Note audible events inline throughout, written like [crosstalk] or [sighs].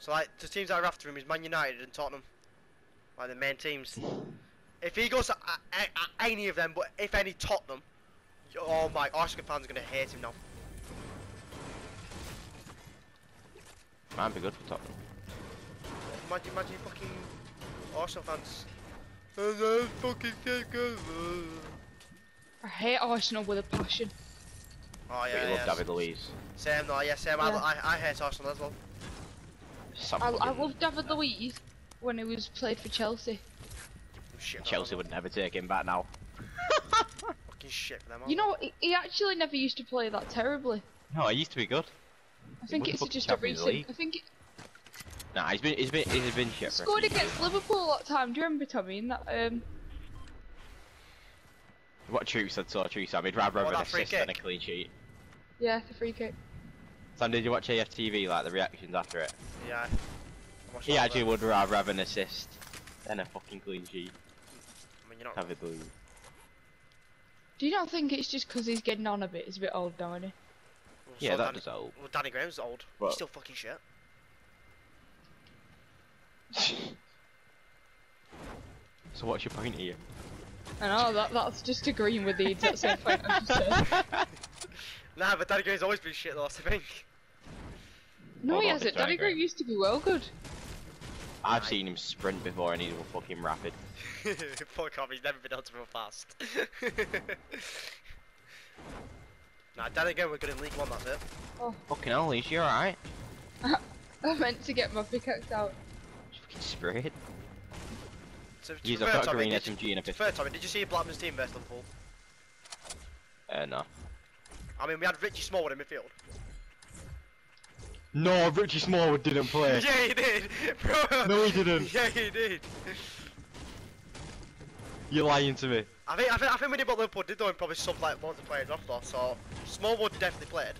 So like the teams that are after him is Man United and Tottenham, like the main teams. If he goes to a, a, a- any of them, but if any Tottenham, oh my, Arsenal fans are gonna hate him now. Might be good for Tottenham. Imagine, imagine fucking Arsenal fans. Fucking get good. I hate Arsenal with a passion. Oh But yeah, you love yeah. David Luiz. Same though, yeah, same. Yeah. I, I, I hate Arsenal as well. Some I, I fucking- love David Luiz when he was played for Chelsea. Shit. Chelsea would never take him back now. [laughs] Fucking shit for them. You know, he, he actually never used to play that terribly. No, he used to be good. I think it's fucking just a recent. I think it Nah, he's been he's been he's been shit for a scored few against years. Liverpool that time. Do you remember Tommy? In that um, What True said so true, Sam. He'd rather have an that free than a kick? clean sheet. yeah, the free kick. Sam, did you watch AFTV, like the reactions after it? Yeah. I He actually would rather have an assist than a fucking clean sheet. I mean, you're not. Have it believe. Do you not think it's just because he's getting on a bit? He's a bit old now, isn't he? Well, Yeah, so that Danny, does. Well, Danny Graham's old. Well- He's still fucking shit. [laughs] So what's your point here? I know that that's just agreeing with the exact same point I just said. [laughs] Nah, but Danny Graham's always been shit though, I think. No, he hasn't. it's Danny Danny Graham Graham. used to be well good. I've Right. seen him sprint before and he's was fucking rapid. [laughs] Fuck off, he's never been able to run fast. [laughs] nah, Danny Graham, we're good in League One, that's it. Oh. Fucking hell, Leash, you alright? [laughs] I meant to get my pickaxe out. Just fucking sprayed. So, to He's be I've fair, got a Tommy, green did you- SMG and a to be pistol. fair, Tommy, did you see Blackburn's team versus Liverpool? Uh, no. I mean, we had Richie Smallwood in midfield. No, Richie Smallwood didn't play. yeah, he did! Bro! No, he didn't. Yeah, he did! You're lying to me. I think, I think, I think when he bought Liverpool, did though, and probably sub like loads of players off though, so Smallwood definitely played.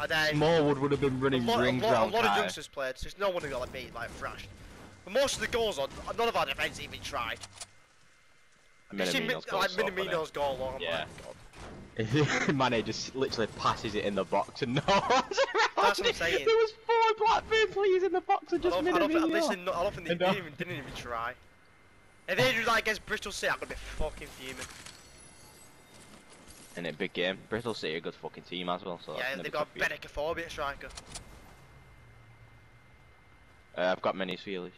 And then Smallwood would have been a running lot, a rings lot, a lot of Kaya. youngsters played, so there's no one who got like beat, like thrashed. But most of the goals on, none of our defence even tried. You see, Min- Minamino's goal like so funny. Minamino's goal, oh my Yeah. god. [laughs] Mane just literally passes it in the box and no That's what I'm saying. There was four Blackburn players in the box and I just don't, I don't, think, listen, I don't think they I didn't even, didn't even try. If they do that against Bristol City, I'm gonna be fucking fuming. And a big game. Bristol City are a good fucking team as well. So yeah, they've got tough for you. Benica Forby at striker. Uh, I've got many Feelish.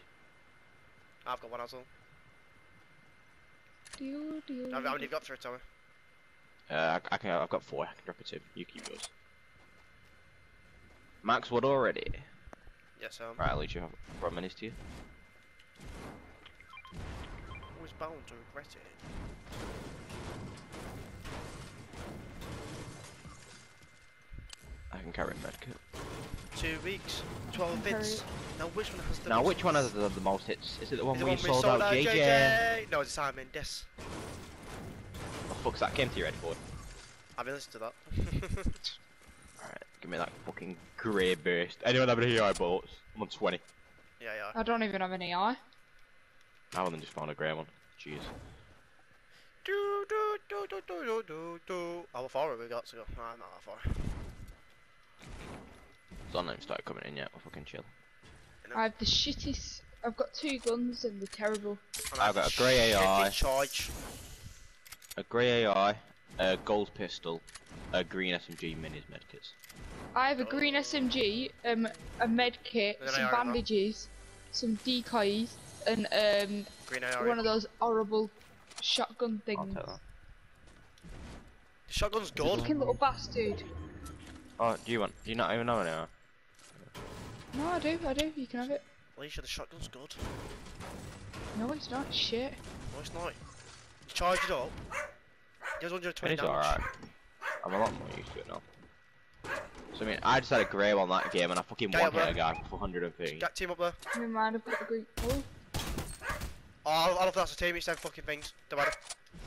I've got one as well. Deal, deal, How how many have you got through, Tommy? Uh, I, I can, I've got four. I can drop it two. You keep yours. Max Wood already. Yes, um, Right, at least you have brought minis to you. always bound to regret it. I can carry a medkit. Two weeks, 12 Okay. bits. Now which one has the Now, most which one hits? has the, the most hits? Is it the one Is it we one sold, out, JJ? No, it's Simon Des. Fuck's that? Came to your head for. I've been listening to that. [laughs] Alright, give me that fucking grey burst. Anyone have any AI bolts? I'm on 20. yeah, yeah. I don't even have any eye. I only just found a grey one. Jeez. Do do do do do do do do. How far have we got to go? Nah, not that far. It's not even started coming in yet. We'll fucking chill. I have the shittest. I've got two guns and they're terrible. And I've got a grey AI. charge. A grey AI, a gold pistol, a green SMG minis medkits. I have a green SMG, um, a med kit, And then some I already know. bandages, some decoys, and um, Green AR. one of those horrible shotgun I'll things. tell that. The shotgun's good. Fucking little bastard. Oh, do you want? Do you not even know now? No, I do, I do. You can have it. Alicia, the shotgun's good. No, it's not. Shit. No, it's not. You charge it up. It does 120 It's damage. alright. I'm a lot more used to it now. So I mean, I just had a grey one that game and I fucking Guy one up hit there. a guy for 150. Get team up there. Never mind, I've got the green. Oh, Oh, I don't know if that's a team, it's them fucking things. Don't matter.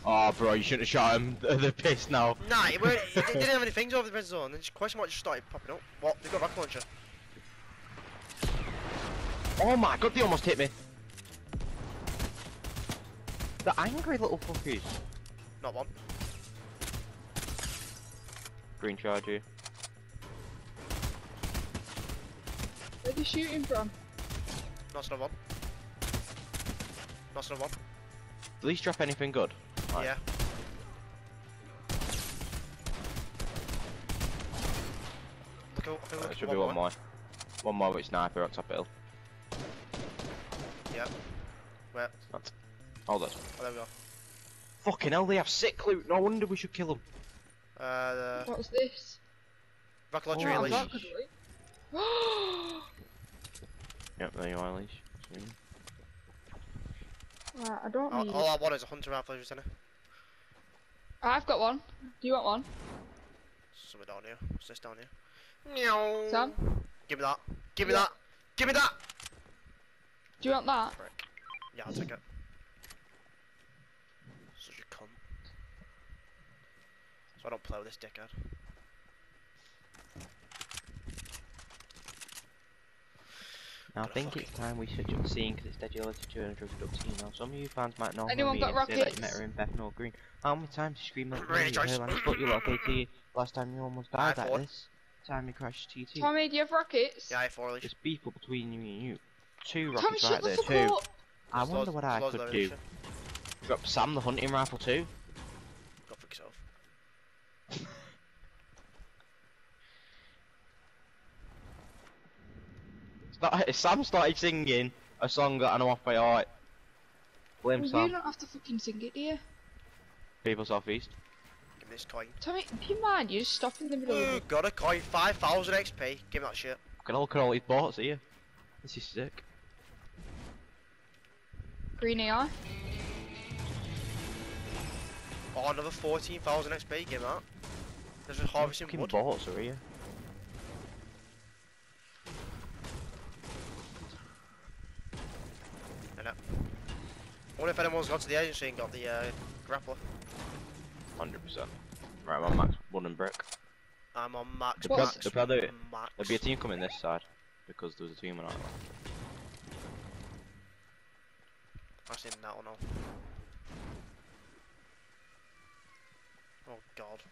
Oh, bro, you shouldn't have shot him. [laughs] They're pissed now. Nah, it, weren't, it didn't have any things over the red zone. Then just question mark just started popping up. What? They've got a rocket launcher. Oh my god, they almost hit me. The angry little fuckers. Not one. Green charge you. where are they shooting from? Not another one. That's another one. At least drop anything good. Right. Yeah. Look at, I think There should at be one one more. more. One more with sniper on top hill. Yep. Where? That's... Hold on. Oh, there we go. Fucking hell, they have sick loot. No wonder we should kill them. Uh, the What's this? rocket launcher Oh, release. that could work. Yep, there you are, Leash. Sweet. right, I don't All, need. all I want is a hunter rifle, isn't it? I've got one. Do you want one? Somewhere down here. What's this down here? Meow. Sam? Give me that. Give me Yeah. that. Give me that. Do you want that? Frick. Yeah, I'll take it. So I don't play with this dickhead. Now I think fucking- it's time we should up scene because it's dead yellow to turn and drug scene now. Some of you fans might know Anyone me got and say that you rockets? met her in Bethnal Green. How many times you scream like Really, you Joyce? heard I spot you lot KT last time you almost died Aye, like this? Time you crashed TT. Tommy, do you have rockets? Yeah, I four leash. There's beef up between you and you. Two rockets shut right there, fuck two. I wonder what I could do. Drop Sam the hunting rifle too. Go for yourself. Start, Sam started singing a song that I know off by heart. Blame Well, you don't have to fucking sing it, do you? People southeast. Give me this coin. Tommy, do you mind? You just stop in the middle of Ooh, got a coin. 5,000 XP. Give me that shit. Look at all, look at all these bots here. This is sick. Green AR. Oh, another 14,000 XP. Give me that. There's just harvesting Fucking wood. bots are here. I know. I wonder if anyone's gone to the agency and got the uh, grappler. 100%. Right, I'm on max wooden brick. I'm on max. The prob- max, the prob- there'll max. be a team coming this side. Because there was a team on our I've seen that one now. Oh god.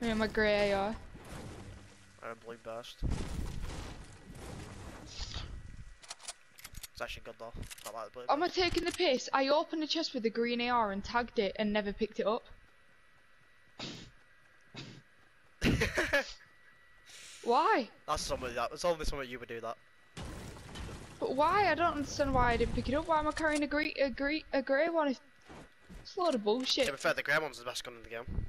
Me and my grey AR. And a blue burst. It's actually good though. It's not like the blue Am I taking the piss? I opened a chest with a green AR and tagged it and never picked it up. [laughs] Why? That's somebody that. It's only somebody you would do that. But why? I don't understand why I didn't pick it up. Why am I carrying a green, a green, a grey one? It's it's a load of bullshit. To be fair, the grey one's the best gun in the game.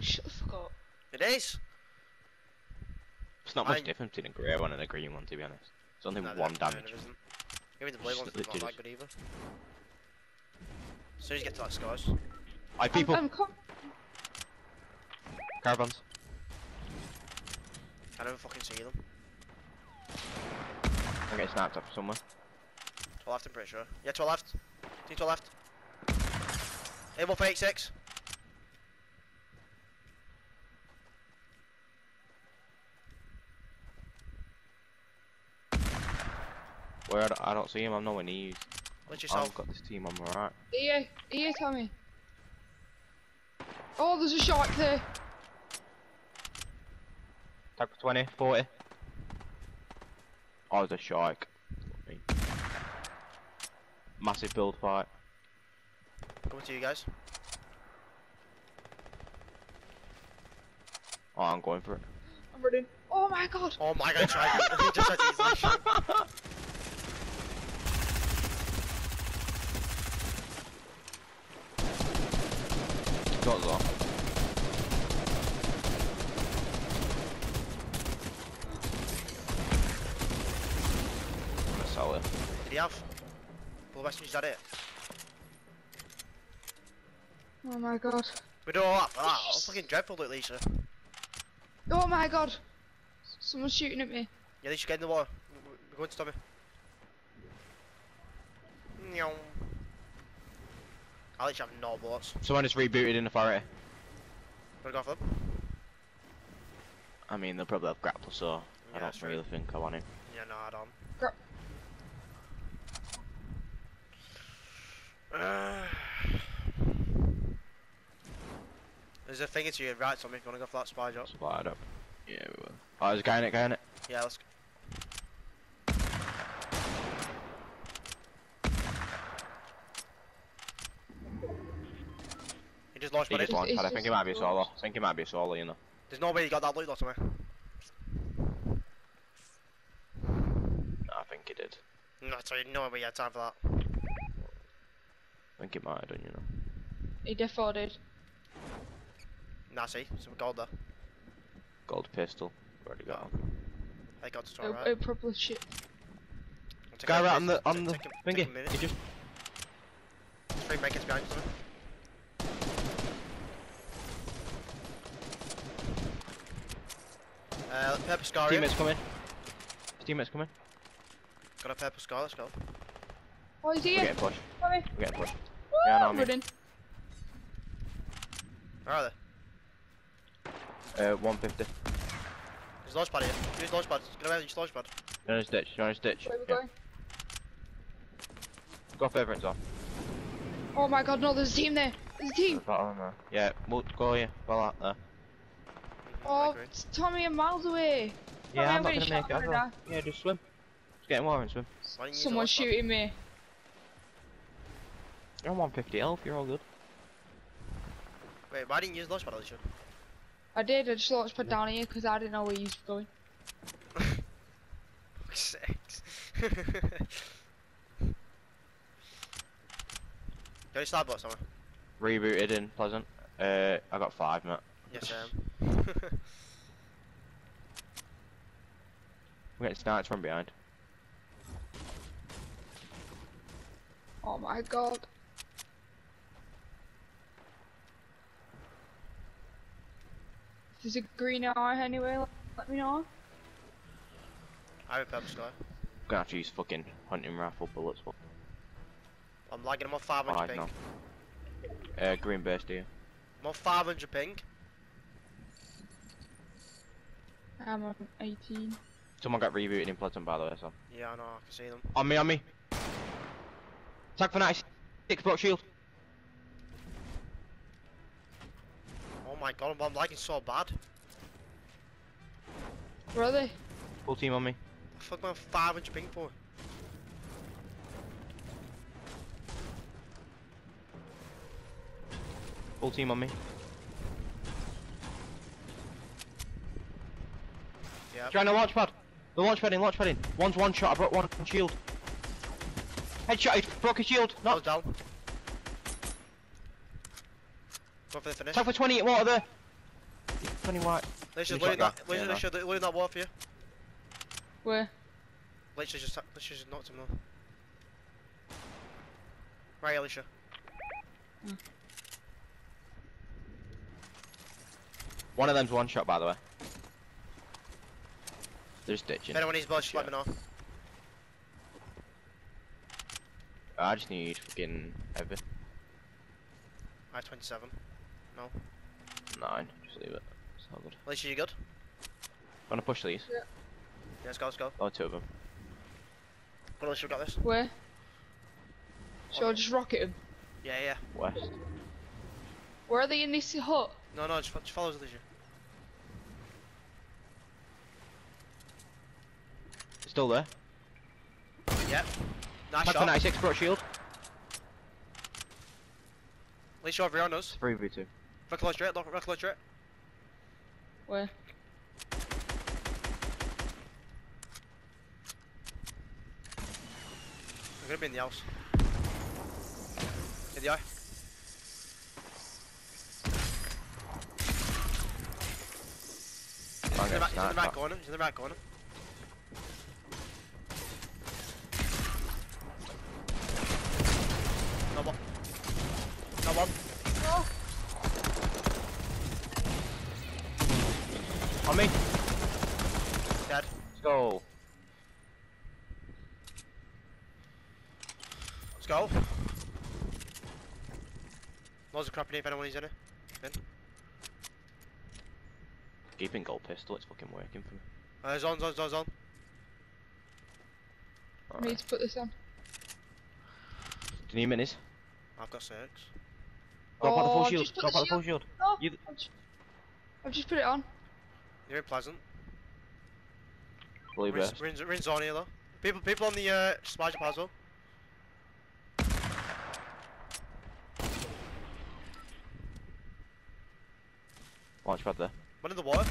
Shut the fuck up. It is. It's not much I- difference between a grey one and a green one, to be honest. It's only No, one damage. It isn't. Even the blue It's one's not literally that good either. As soon as you get to that scars, Hi, I'm, people! I'm com- Caravans. I never fucking see them. I'm getting snapped up somewhere. To our left, I'm pretty sure. Yeah, to our left. Team to our left. Able for 86. Where I don't, I don't see him, I'm nowhere near you. Let yourself. I've got this team on my right. here, here, Tommy. Oh, there's a shark there. Tag for 20, 40. Oh, there's a shark. Massive build fight. Coming to you guys. Oh, I'm going for it. I'm running. Oh my god. Oh my god, try [laughs] He just had to [laughs] use that shit. Got as well. I'm gonna sell it. Did he have? Well, West is that it? Oh my god. We do all that for that. That's fucking dreadful, look, Lisa. Oh my god. Someone's shooting at me. Yeah, they should get in the water. We- We're going to Tommy. Meow. I literally have no bullets. Someone just rebooted in authority. Wanna go for them? I mean, they'll probably have grapple, so I don't sure. really think I want to. Yeah, no, I don't. Gra- [sighs] There's a thing to your right, Tommy, if you wanna go for that spy job. Slide up. Yeah, we will. Oh, there's a guy in it, guy in it. Yeah, let's. He just launched He just launched it's pad. I think just it might be launched. solo. I think it might be solo, you know. There's no way he got that loot though somewhere. I think he did. No, sorry, no way he had time for that. I think it might have done, you know. He defo did. Nah, see, some gold there. Gold pistol. Already got oh. him. I got to try Oh, right. oh, probably shit. I'll Guy right on the on the take a- take thingy. minute. He just Three makers behind something. Uh, purple scar teammates coming. His teammates coming. Got a purple scar, let's go. Oh, he's We're getting pushed. Sorry. We're getting pushed. Woo, Yeah, I know, mate. running. Where are they? Uh, 150. There's launch pad here. Use launch pad. Get away, use launch pad. You're on his ditch. You're on his ditch. Where we Yeah. going? Go off everyone's off. Oh my god, no, there's a team there. There's a team. Bottom there. Yeah, we'll go here. Well out there. Oh, agree. it's Tommy a miles away. Yeah, I'm I'm not gonna make it shot well. Yeah, just swim. Just get in water and swim. Why didn't you use Someone's shooting me. You're on 150 health. You're all good. Wait, why didn't you use launch pad, Alicia? I did, I just launched pad down here because I didn't know where you was going. [laughs] Six. Go to Starbucks somewhere. Rebooted in Pleasant. Uh, I got five, mate. Yes, um. [laughs] [laughs] We're getting sniped from behind. Oh my god. If there's a green eye anyway, let- let me know. I have a purple scar. Gonna have to use fucking hunting rifle bullets. I'm lagging, I'm on 500 I ping. know. Uh, green burst here. I'm on 500 ping. I'm on 18. Someone got rebooted in Pleasant, by the way. So Yeah, I know, I can see them. on me, on me. Attack for 96 block shield. Oh my god, I'm lagging so bad. Where are they? Full team on me. Fuck, man, 500 ping for. Full team on me. Yeah. Trying to launch pad. The launch pad in, launch pad in. One's one shot, I brought one shield. Headshot, he broke his shield. I No, was down. Go for the finish. attack for 20 at water there. 20 white. Let's You just loot that. that? Let's Yeah, just should loot that wall for you. Where? Let's just let's just knock him though. Right, Alicia. One of them's one shot, by the way. They're If ditching. anyone needs blood, just let me know. I just need fucking heavy. I have 27. No. Nine. Just leave it. It's all good. Alicia, you good? Wanna push these? Yeah, yeah. let's go, let's go. Oh, two of them. But Alicia, we got this. Where? Should I just rocket him? Yeah, yeah. West. Where are they in this hut? No, no, just, fo- just follow us, Alicia. Still there. Yep. Nice Attack for shot. 96, brought shield. Alicia, over here on us. 3v2. Look close straight, look, look close straight. Where? I'm gonna be in the house. In the eye. He's in the, right, he's in the right corner, he's in the right corner. No one. No one. Oh, On me. Dead. Let's go. Let's go. Loads of crap in here if anyone needs any. Keeping gold pistol, it's fucking working for me. Uh, zone, zone, zone, zone. I need to put this on. Do you need minis? I've got six. Drop out the Oh, full I've shield. Drop the out the full shield- shield. No, You- I've just, I've just put it on. You're in Pleasant. Blue We're in, burst. we're in, we're in zone here though. People, people on the uh, Spider Plaza. Launch pad there. One in the water.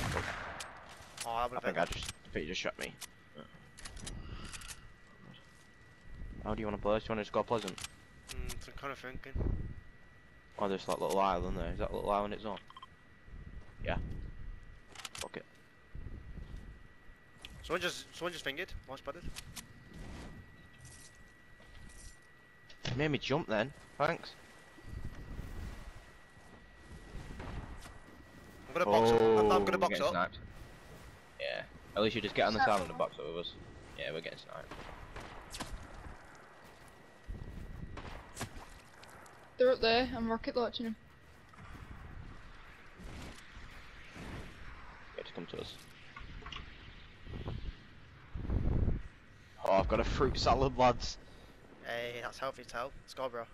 Oh, that I think I just, I think you just shot me. How do you want to play? Do you want to just go pleasant? Mm, I'm kind of thinking. Oh, there's that little island there. Is that little island its own? Yeah. Fuck it. Someone just, someone just fingered. Launch padded. You made me jump then. Thanks. I'm gonna box up. I'm, I'm Oh, gonna box getting up. Sniped. Yeah. At least you just get on the Snap. side and box up with us. Yeah, we're getting sniped. They're up there. I'm rocket launching them. Get to come to us. Oh, I've got a fruit salad, lads. Hey, that's healthy as hell. Let's go, bro.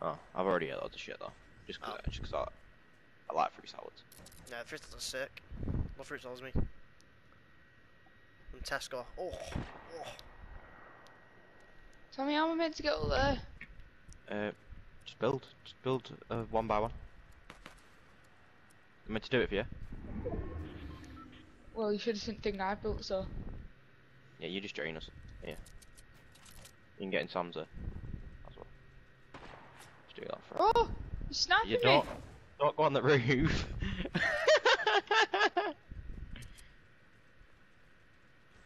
Oh, I've already had loads of shit though. Just cause, Oh. I, just 'cause I, I like fruit salads. Yeah, fruit salads are sick. Love fruit salads, me. From Tesco. Oh, oh. Tell me how am I meant to get all there? Uh, just build, just build uh, one by one. I'm meant to do it for you. Well, you should have seen the thing I built, so. Yeah, you just join us. Yeah. You can get in Sam's there. As well. Just do that for Oh! You're sniping You me! don't, don't go on the roof. [laughs]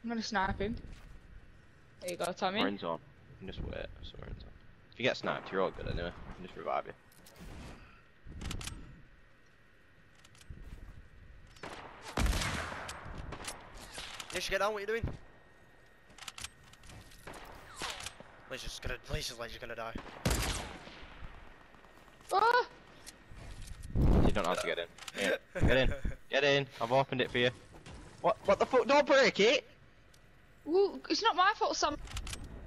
I'm gonna snipe him. There you go, Tommy. We're in zone. You can just wait. So we're in zone. If you get sniped, you're all good anyway. I can just revive you. You should get down. What you doing? Please just gonna, please just like you're gonna die. Oh! You don't have to get in. Yeah, get in. Get in. I've opened it for you. What? What the fuck? Don't break it. Well, it's not my fault Sam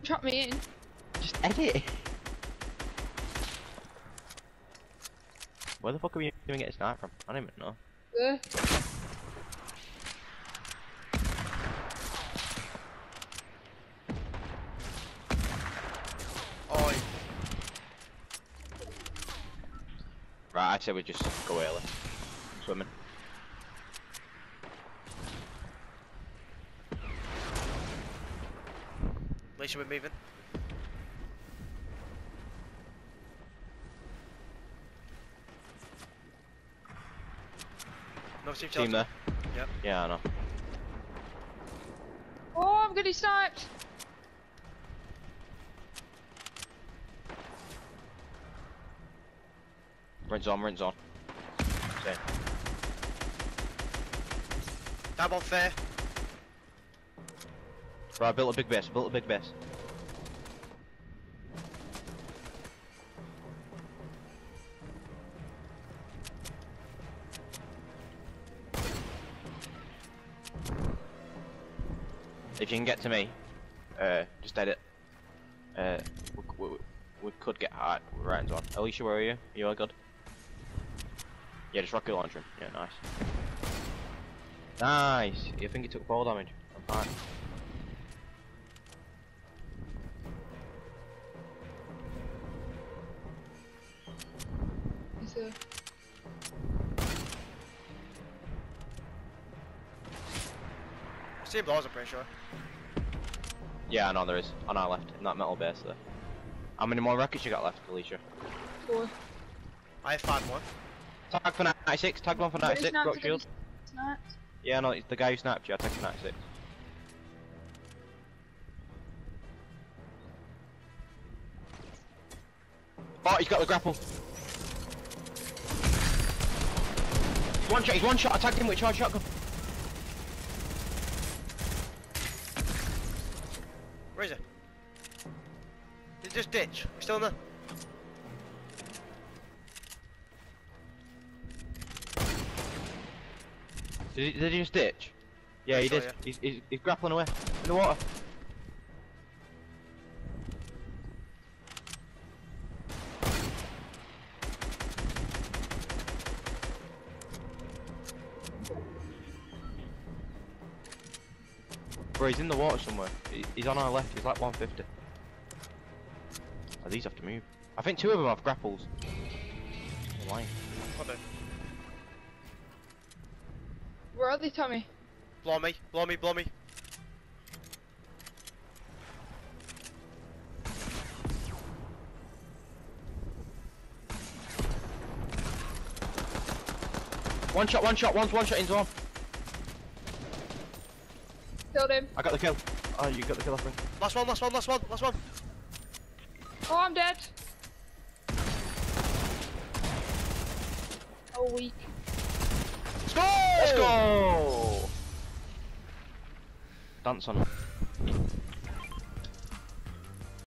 trapped me in. Just edit. Where the fuck are we even getting sniped from? I don't even know. There. Oh, Right, I'd say we just go early. Swimming. at least we're moving. No team Team there. Yep. Yeah, I know. Oh, I'm getting sniped! Rinse on, rinse on. Same. Dab on fair. Right, I built a big base, built a big base. If you can get to me, uh, just edit. Uh, we, we, we could get hard. Right on. Alicia, where are you? Are you all good? Yeah, just rocket launcher. Yeah, nice. Nice. You think he took fall damage? I'm fine. He's there. Same blows, I'm pretty sure. Yeah, I know there is. On our left, in that metal base there. How many more rockets you got left, Alicia? Four. I have five more. Tag for 96, tag one for 96, sniped, rock getting shield. Sniped. Yeah, no, it's the guy who snapped you, I tag for 96. Oh, he's got the grapple. He's One shot, he's one shot, I tagged him with charge shotgun. Where is it? Did just ditch? We still in there? Did he, did he just ditch? Yeah, he did. He's, he's, he's grappling away in the water. Bro, he's in the water somewhere. He's on our left. He's like 150. Oh, these have to move. I think two of them have grapples. Why? Where are they, Tommy? Blow me, blow me, blow me. One shot, one shot, one's one shot into one. Killed him. I got the kill. Oh, you got the kill off me. Last one, last one, last one, last one. Oh, I'm dead. Oh, weak. Let's go! Dance on.